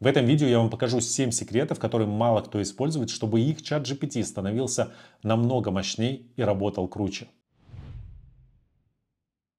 В этом видео я вам покажу 7 секретов, которые мало кто использует, чтобы их чат GPT становился намного мощнее и работал круче.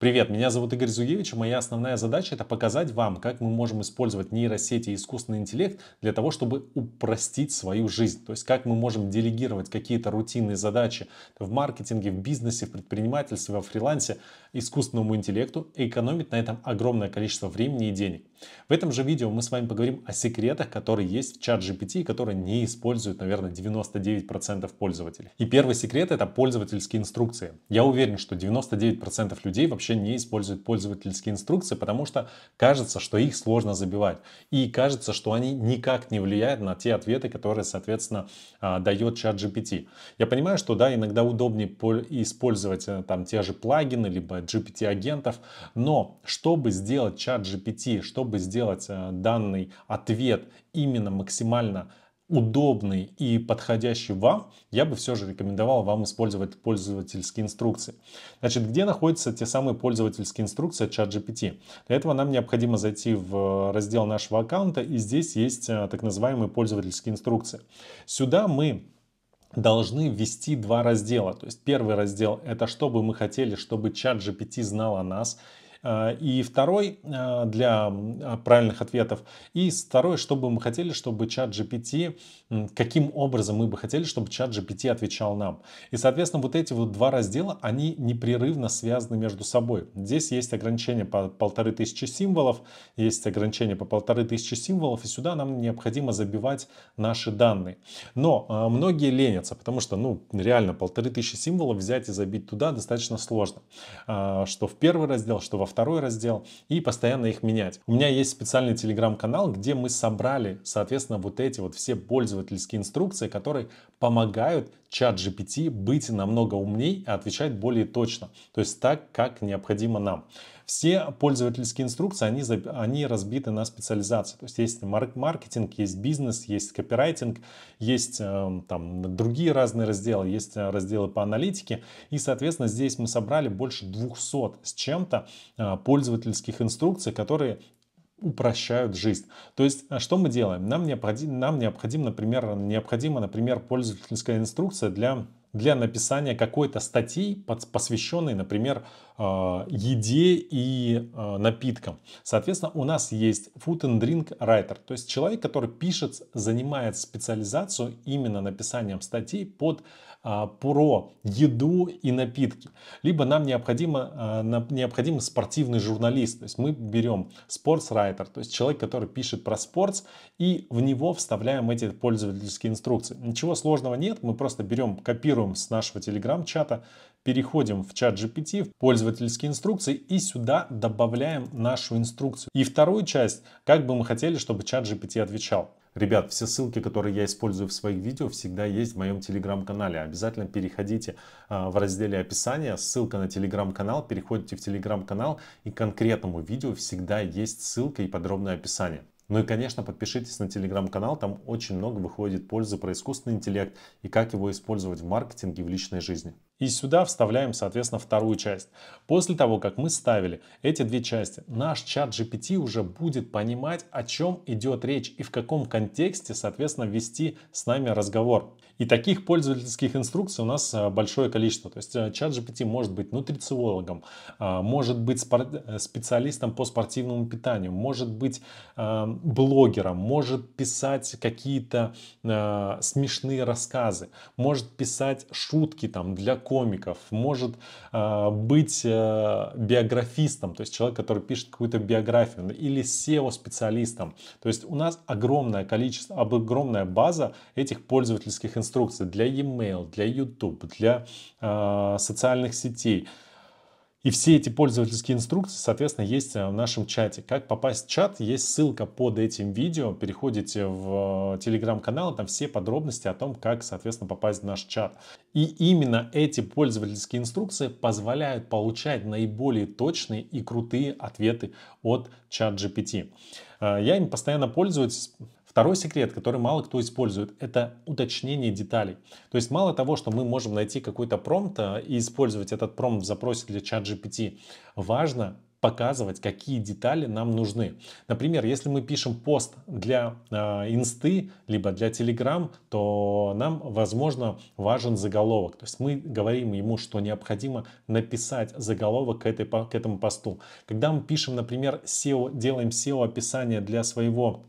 Привет, меня зовут Игорь Зуевич, и моя основная задача это показать вам, как мы можем использовать нейросети и искусственный интеллект для того, чтобы упростить свою жизнь. То есть как мы можем делегировать какие-то рутинные задачи в маркетинге, в бизнесе, в предпринимательстве, во фрилансе искусственному интеллекту и экономить на этом огромное количество времени и денег. В этом же видео мы с вами поговорим о секретах, которые есть в чат GPT, которые не используют, наверное, 99% пользователей. И первый секрет это пользовательские инструкции. Я уверен, что 99% людей вообще не используют пользовательские инструкции, потому что кажется, что их сложно забивать. И кажется, что они никак не влияют на те ответы, которые, соответственно, а, дает чат GPT. Я понимаю, что да, иногда удобнее использовать э, там те же плагины, либо GPT-агентов, но чтобы сделать чат GPT, чтобы чтобы сделать э, данный ответ именно максимально удобный и подходящий вам, я бы все же рекомендовал вам использовать пользовательские инструкции. Значит, где находятся те самые пользовательские инструкции от ChatGPT? Для этого нам необходимо зайти в раздел нашего аккаунта, и здесь есть э, так называемые пользовательские инструкции. Сюда мы должны ввести два раздела. То есть первый раздел это чтобы мы хотели, чтобы чат GPT знал о нас и второй э, для правильных ответов. И второй, чтобы мы хотели, чтобы чат GPT, каким образом мы бы хотели, чтобы чат GPT отвечал нам. И, соответственно, вот эти вот два раздела, они непрерывно связаны между собой. Здесь есть ограничение по полторы тысячи символов, есть ограничение по полторы тысячи символов, и сюда нам необходимо забивать наши данные. Но э, многие ленятся, потому что, ну, реально, полторы тысячи символов взять и забить туда достаточно сложно. Что в первый раздел, что во второй раздел и постоянно их менять. У меня есть специальный телеграм-канал, где мы собрали, соответственно, вот эти вот все пользовательские инструкции, которые помогают чат GPT быть намного умнее и отвечать более точно. То есть так, как необходимо нам. Все пользовательские инструкции, они, они разбиты на специализации. То есть есть маркетинг, есть бизнес, есть копирайтинг, есть э, там другие разные разделы, есть э, разделы по аналитике. И, соответственно, здесь мы собрали больше 200 с чем-то э, пользовательских инструкций, которые упрощают жизнь. То есть, что мы делаем? Нам необходимо, нам необходим, например, необходима, например, пользовательская инструкция для для написания какой-то статьи, посвященной, например, а, еде и а, напиткам. Соответственно, у нас есть Food and Drink Writer, то есть человек, который пишет, занимает специализацию именно написанием статей под про еду и напитки. Либо нам необходимо, необходим спортивный журналист, то есть мы берем Writer, то есть человек, который пишет про спорт, и в него вставляем эти пользовательские инструкции. Ничего сложного нет, мы просто берем, копируем с нашего телеграм-чата, переходим в чат GPT, в пользовательские инструкции и сюда добавляем нашу инструкцию. И вторую часть, как бы мы хотели, чтобы чат GPT отвечал. Ребят, все ссылки, которые я использую в своих видео, всегда есть в моем телеграм-канале. Обязательно переходите а, в разделе описания, ссылка на телеграм-канал, переходите в телеграм-канал и к конкретному видео всегда есть ссылка и подробное описание. Ну и, конечно, подпишитесь на телеграм-канал, там очень много выходит пользы про искусственный интеллект и как его использовать в маркетинге в личной жизни. И сюда вставляем, соответственно, вторую часть. После того, как мы ставили эти две части, наш чат GPT уже будет понимать, о чем идет речь и в каком контексте, соответственно, вести с нами разговор. И таких пользовательских инструкций у нас э, большое количество. То есть э, чат GPT может быть нутрициологом, э, может быть специалистом по спортивному питанию, может быть блогером, может писать какие-то смешные рассказы, может писать шутки там для комиков, может быть биографистом, то есть человек, который пишет какую-то биографию, или SEO-специалистом. То есть у нас огромное количество, огромная база этих пользовательских инструкций для e-mail, для YouTube, для э, социальных сетей. И все эти пользовательские инструкции, соответственно, есть в нашем чате. Как попасть в чат, есть ссылка под этим видео. Переходите в телеграм-канал, там все подробности о том, как, соответственно, попасть в наш чат. И именно эти пользовательские инструкции позволяют получать наиболее точные и крутые ответы от чат GPT. Э, я им постоянно пользуюсь. Второй секрет, который мало кто использует, это уточнение деталей. То есть мало того, что мы можем найти какой-то промпт а, и использовать этот промпт в запросе для чат GPT, важно показывать, какие детали нам нужны. Например, если мы пишем пост для э, инсты, либо для Telegram, то нам, возможно, важен заголовок. То есть мы говорим ему, что необходимо написать заголовок к, этой, к этому посту. Когда мы пишем, например, SEO, делаем SEO-описание для своего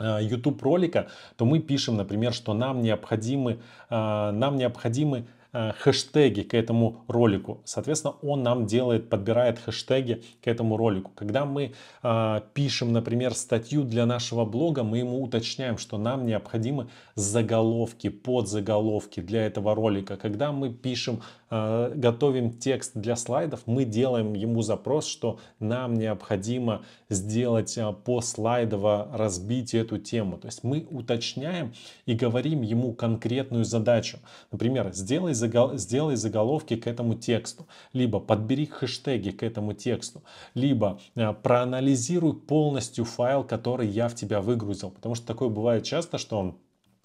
YouTube ролика, то мы пишем, например, что нам необходимы, э, нам необходимы Э, хэштеги к этому ролику. Соответственно, он нам делает, подбирает хэштеги к этому ролику. Когда мы э, пишем, например, статью для нашего блога, мы ему уточняем, что нам необходимы заголовки, подзаголовки для этого ролика. Когда мы пишем, э, готовим текст для слайдов, мы делаем ему запрос, что нам необходимо сделать э, по слайдово разбить эту тему. То есть мы уточняем и говорим ему конкретную задачу. Например, сделай сделай заголовки к этому тексту, либо подбери хэштеги к этому тексту, либо э, проанализируй полностью файл, который я в тебя выгрузил. Потому что такое бывает часто, что он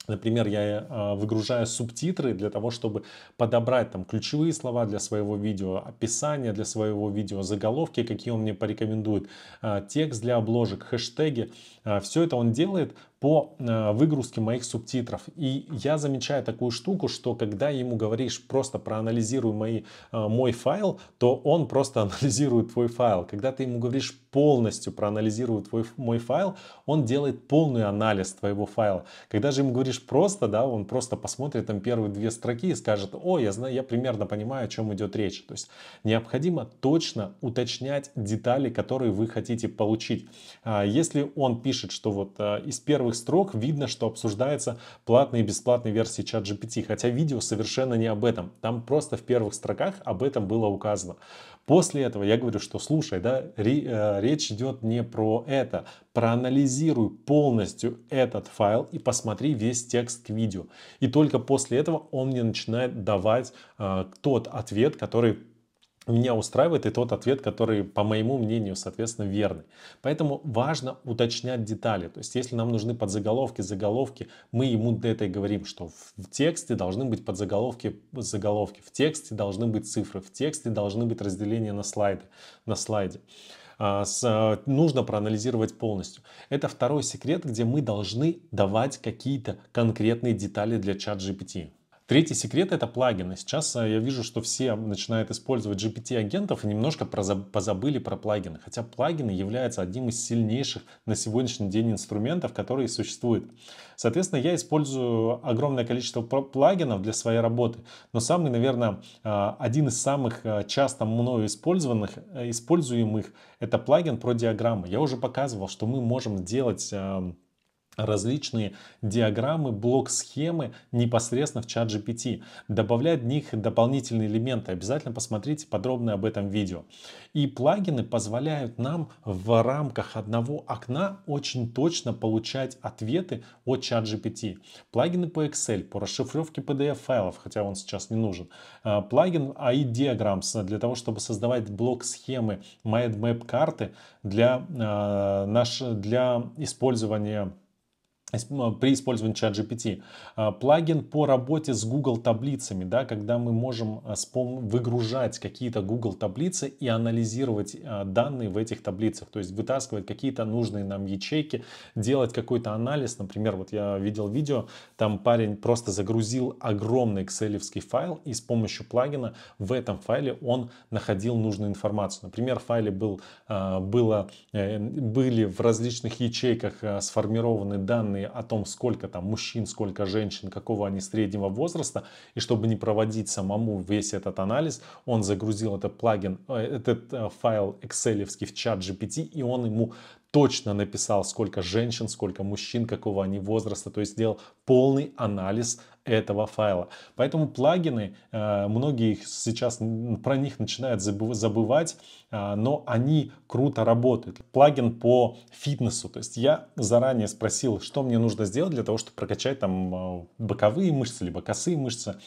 Например, я э, выгружаю субтитры для того, чтобы подобрать там ключевые слова для своего видео, описание для своего видео, заголовки, какие он мне порекомендует, э, текст для обложек, хэштеги. Э, все это он делает по выгрузке моих субтитров. И я замечаю такую штуку, что когда ему говоришь просто проанализируй мои, мой файл, то он просто анализирует твой файл. Когда ты ему говоришь полностью проанализируй твой, мой файл, он делает полный анализ твоего файла. Когда же ему говоришь просто, да, он просто посмотрит там первые две строки и скажет, о, я знаю, я примерно понимаю, о чем идет речь. То есть необходимо точно уточнять детали, которые вы хотите получить. А если он пишет, что вот а, из первых строк видно, что обсуждается платные и бесплатные версии чат GPT, хотя видео совершенно не об этом. Там просто в первых строках об этом было указано. После этого я говорю, что слушай, да, э, речь идет не про это. Проанализируй полностью этот файл и посмотри весь текст к видео. И только после этого он мне начинает давать э, тот ответ, который меня устраивает и тот ответ, который, по моему мнению, соответственно, верный. Поэтому важно уточнять детали. То есть, если нам нужны подзаголовки, заголовки, мы ему это и говорим, что в тексте должны быть подзаголовки, заголовки, в тексте должны быть цифры, в тексте должны быть разделения на слайды, на слайде. А, с, нужно проанализировать полностью. Это второй секрет, где мы должны давать какие-то конкретные детали для чат GPT. Третий секрет это плагины. Сейчас э, я вижу, что все начинают использовать GPT-агентов и немножко позабыли про плагины. Хотя плагины являются одним из сильнейших на сегодняшний день инструментов, которые существуют. Соответственно, я использую огромное количество плагинов для своей работы. Но самый, наверное, э, один из самых э, часто мною использованных, используемых это плагин про диаграммы. Я уже показывал, что мы можем делать эм, различные диаграммы, блок-схемы непосредственно в чат GPT, добавлять в них дополнительные элементы. Обязательно посмотрите подробно об этом видео. И плагины позволяют нам в рамках одного окна очень точно получать ответы от чат GPT. Плагины по Excel, по расшифровке PDF-файлов, хотя он сейчас не нужен. А, плагин AI Diagrams для того, чтобы создавать блок-схемы MindMap карты для, а, для использования при использовании чат GPT. А, плагин по работе с Google таблицами, да, когда мы можем а, выгружать какие-то Google таблицы и анализировать а, данные в этих таблицах, то есть вытаскивать какие-то нужные нам ячейки, делать какой-то анализ. Например, вот я видел видео, там парень просто загрузил огромный excel файл и с помощью плагина в этом файле он находил нужную информацию. Например, в файле был, было, э, были в различных ячейках сформированы данные данные о том, сколько там мужчин, сколько женщин, какого они среднего возраста, и чтобы не проводить самому весь этот анализ, он загрузил этот плагин, э, этот э, файл Excel в чат GPT, и он ему точно написал, сколько женщин, сколько мужчин, какого они возраста, то есть сделал полный анализ этого файла. Поэтому плагины, э, многие сейчас про них начинают забывать, э, но они круто работают. Плагин по фитнесу, то есть я заранее спросил, что мне нужно сделать для того, чтобы прокачать там э, боковые мышцы, либо косые мышцы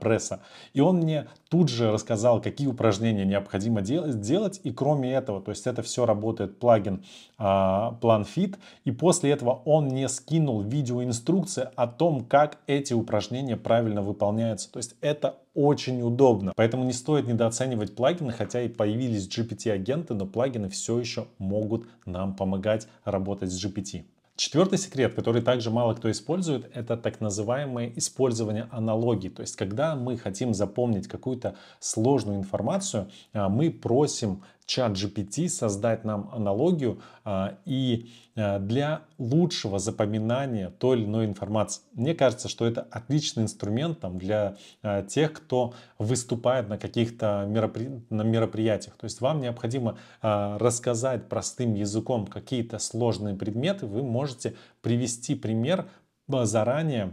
пресса. И он мне тут же рассказал, какие упражнения необходимо делать, и кроме этого, то есть это все работает плагин Plan Fit, и после этого он мне скинул видеоинструкции о том, как эти упражнения правильно выполняются. То есть это очень удобно. Поэтому не стоит недооценивать плагины, хотя и появились GPT-агенты, но плагины все еще могут нам помогать работать с GPT. Четвертый секрет, который также мало кто использует, это так называемое использование аналогий. То есть, когда мы хотим запомнить какую-то сложную информацию, а, мы просим чат GPT создать нам аналогию а, и а, для лучшего запоминания той или иной информации. Мне кажется, что это отличный инструмент там, для а, тех, кто выступает на каких-то меропри... на мероприятиях. То есть вам необходимо а, рассказать простым языком какие-то сложные предметы, вы можете привести пример а, заранее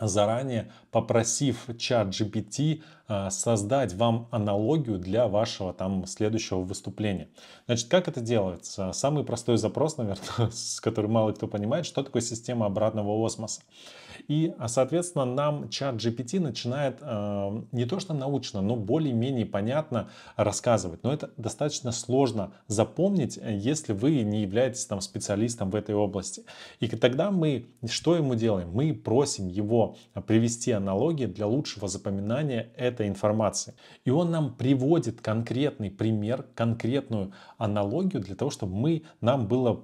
заранее попросив чат GPT а, создать вам аналогию для вашего там следующего выступления. Значит, как это делается? Самый простой запрос, наверное, с которым мало кто понимает, что такое система обратного осмоса. И, а, соответственно, нам чат GPT начинает э, не то что научно, но более-менее понятно рассказывать. Но это достаточно сложно запомнить, если вы не являетесь там специалистом в этой области. И тогда мы что ему делаем? Мы просим его привести аналогии для лучшего запоминания этой информации. И он нам приводит конкретный пример, конкретную аналогию для того, чтобы мы, нам было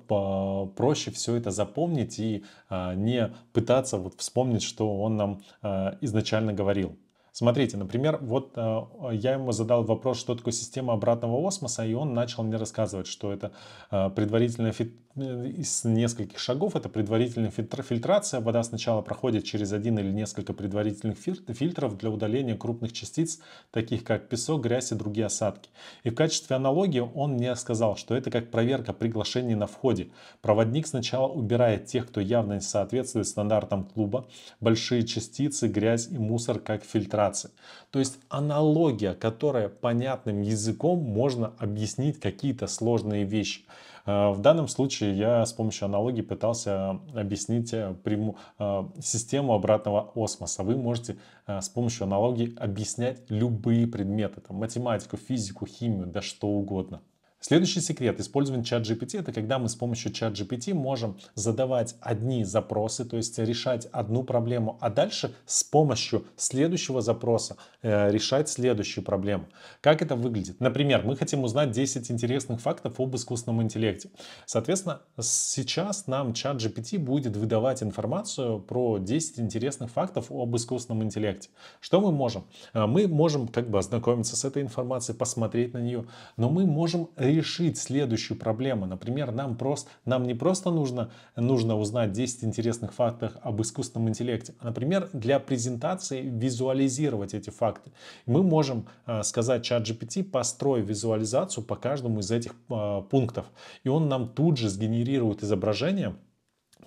проще все это запомнить и а, не пытаться вот вспомнить, что он нам а, изначально говорил. Смотрите, например, вот э, я ему задал вопрос, что такое система обратного осмоса, и он начал мне рассказывать, что это э, предварительная фи... Из нескольких шагов, это предварительная фильтр... фильтрация. Вода сначала проходит через один или несколько предварительных фильтров для удаления крупных частиц, таких как песок, грязь и другие осадки. И в качестве аналогии он мне сказал, что это как проверка приглашений на входе. Проводник сначала убирает тех, кто явно не соответствует стандартам клуба, большие частицы, грязь и мусор как фильтрация операции. То есть аналогия, которая понятным языком можно объяснить какие-то сложные вещи. Э, в данном случае я с помощью аналогии пытался объяснить э, приму, э, систему обратного осмоса. Вы можете с помощью аналогии объяснять любые предметы, там, математику, физику, химию, да что угодно. Следующий секрет использования чат GPT это когда мы с помощью чат GPT можем задавать одни запросы, то есть решать одну проблему, а дальше с помощью следующего запроса э, решать следующую проблему. Как это выглядит? Например, мы хотим узнать 10 интересных фактов об искусственном интеллекте. Соответственно, сейчас нам чат GPT будет выдавать информацию про 10 интересных фактов об искусственном интеллекте. Что мы можем? Э, мы можем как бы ознакомиться с этой информацией, посмотреть на нее, но мы можем решить следующую проблему. Например, нам, просто, нам не просто нужно, нужно узнать 10 интересных фактов об искусственном интеллекте, а, например, для презентации визуализировать эти факты. Мы можем э, сказать чат GPT, построй визуализацию по каждому из этих э, пунктов. И он нам тут же сгенерирует изображение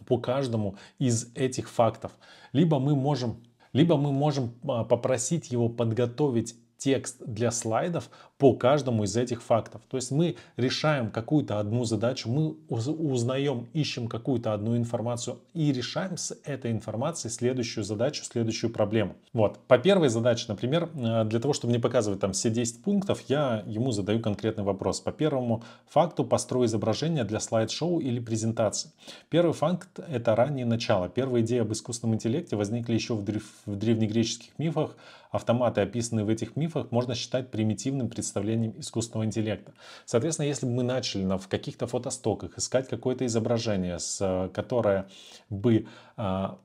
по каждому из этих фактов. Либо мы можем либо мы можем а, попросить его подготовить текст для слайдов по каждому из этих фактов. То есть мы решаем какую-то одну задачу, мы узнаем, ищем какую-то одну информацию и решаем с этой информацией следующую задачу, следующую проблему. Вот. По первой задаче, например, э, для того, чтобы не показывать там все 10 пунктов, я ему задаю конкретный вопрос. По первому факту построй изображение для слайд-шоу или презентации. Первый факт – это раннее начало. Первые идеи об искусственном интеллекте возникли еще в древнегреческих мифах. Автоматы, описанные в этих мифах, можно считать примитивным представлением искусственного интеллекта. Соответственно, если бы мы начали в каких-то фотостоках искать какое-то изображение, с, которое бы а,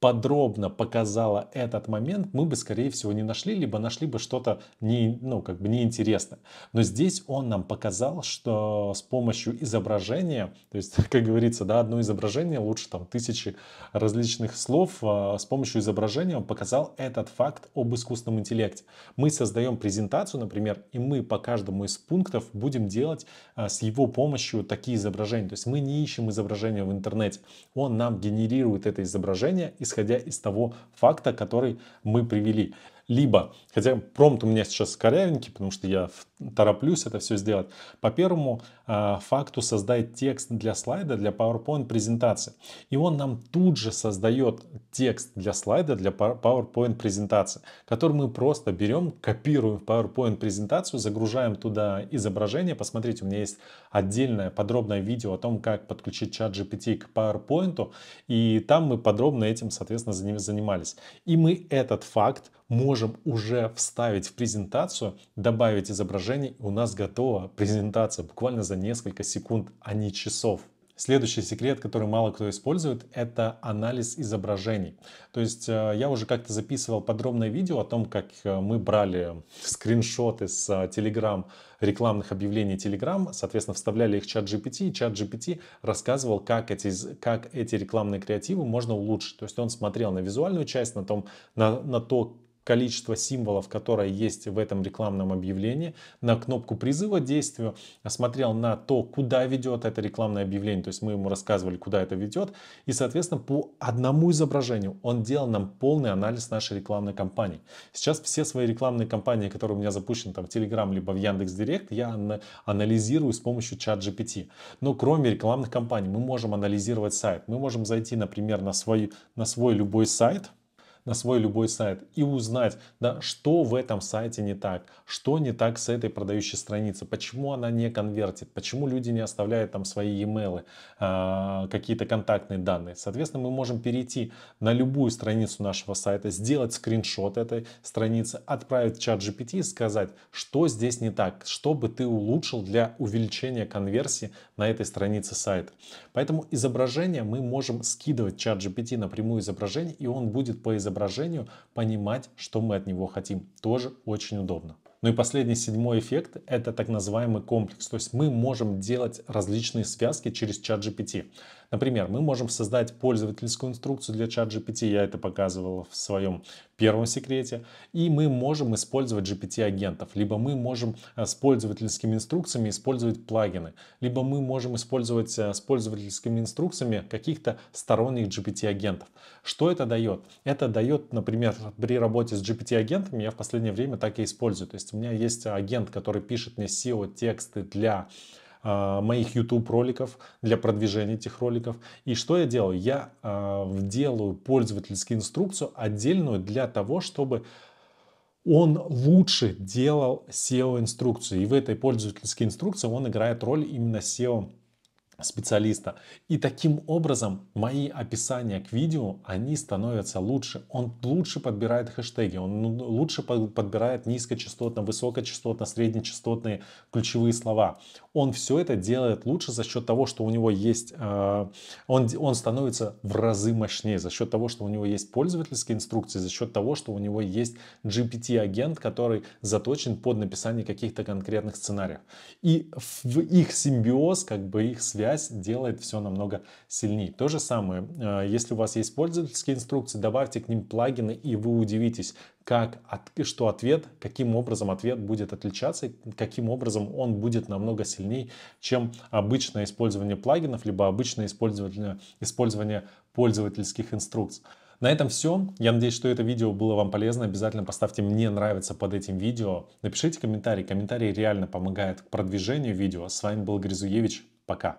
подробно показала этот момент, мы бы, скорее всего, не нашли, либо нашли бы что-то не, ну, как бы неинтересное. Но здесь он нам показал, что с помощью изображения, то есть, как говорится, да, одно изображение лучше там тысячи различных слов, а, с помощью изображения он показал этот факт об искусственном интеллекте. Мы создаем презентацию, например, и мы по каждому из пунктов будем делать а, с его помощью такие изображения. То есть мы не ищем изображения в интернете, он нам генерирует это изображение, исходя из того факта, который мы привели. Либо, хотя промпт у меня сейчас корявенький, потому что я тороплюсь это все сделать. По первому э, факту создать текст для слайда, для PowerPoint презентации. И он нам тут же создает текст для слайда, для PowerPoint презентации, который мы просто берем, копируем в PowerPoint презентацию, загружаем туда изображение. Посмотрите, у меня есть отдельное подробное видео о том, как подключить чат GPT к PowerPoint. И там мы подробно этим, соответственно, занимались. И мы этот факт можем уже вставить в презентацию, добавить изображение, у нас готова презентация буквально за несколько секунд, а не часов. Следующий секрет, который мало кто использует, это анализ изображений. То есть э, я уже как-то записывал подробное видео о том, как э, мы брали скриншоты с э, Telegram, рекламных объявлений Telegram, соответственно, вставляли их в чат GPT, и чат GPT рассказывал, как эти, как эти рекламные креативы можно улучшить. То есть он смотрел на визуальную часть, на, том, на, на то, количество символов, которое есть в этом рекламном объявлении, на кнопку призыва действию, смотрел на то, куда ведет это рекламное объявление, то есть мы ему рассказывали, куда это ведет, и, соответственно, по одному изображению он делал нам полный анализ нашей рекламной кампании. Сейчас все свои рекламные кампании, которые у меня запущены там в Telegram либо в Яндекс.Директ, я анализирую с помощью чат GPT. Но кроме рекламных кампаний мы можем анализировать сайт. Мы можем зайти, например, на свой, на свой любой сайт, на свой любой сайт и узнать, да, что в этом сайте не так, что не так с этой продающей страницей, почему она не конвертит, почему люди не оставляют там свои e-mail, э, какие-то контактные данные. Соответственно, мы можем перейти на любую страницу нашего сайта, сделать скриншот этой страницы, отправить в чат GPT и сказать, что здесь не так, что бы ты улучшил для увеличения конверсии на этой странице сайта. Поэтому изображение мы можем скидывать в чат GPT напрямую изображение, и он будет по изображению изображению понимать, что мы от него хотим. Тоже очень удобно. Ну и последний седьмой эффект – это так называемый комплекс. То есть мы можем делать различные связки через чат GPT. Например, мы можем создать пользовательскую инструкцию для чат GPT, я это показывал в своем первом секрете, и мы можем использовать GPT-агентов, либо мы можем э, с пользовательскими инструкциями использовать плагины, либо мы можем использовать э, с пользовательскими инструкциями каких-то сторонних GPT-агентов. Что это дает? Это дает, например, при работе с GPT-агентами я в последнее время так и использую. То есть у меня есть агент, который пишет мне SEO-тексты для а, моих YouTube роликов, для продвижения этих роликов. И что я делаю? Я э, делаю пользовательскую инструкцию отдельную для того, чтобы он лучше делал SEO-инструкцию. И в этой пользовательской инструкции он играет роль именно SEO специалиста. И таким образом мои описания к видео, они становятся лучше. Он лучше подбирает хэштеги, он лучше подбирает низкочастотно, высокочастотно, среднечастотные ключевые слова. Он все это делает лучше за счет того, что у него есть, э, он, он становится в разы мощнее, за счет того, что у него есть пользовательские инструкции, за счет того, что у него есть GPT-агент, который заточен под написание каких-то конкретных сценариев. И в их симбиоз, как бы их связь, делает все намного сильнее. То же самое, э, если у вас есть пользовательские инструкции, добавьте к ним плагины, и вы удивитесь, как, что ответ, каким образом ответ будет отличаться, каким образом он будет намного сильнее, чем обычное использование плагинов, либо обычное использование, использование пользовательских инструкций. На этом все. Я надеюсь, что это видео было вам полезно. Обязательно поставьте «Мне нравится» под этим видео. Напишите комментарий. Комментарий реально помогает к продвижению видео. С вами был Гризуевич. Пока.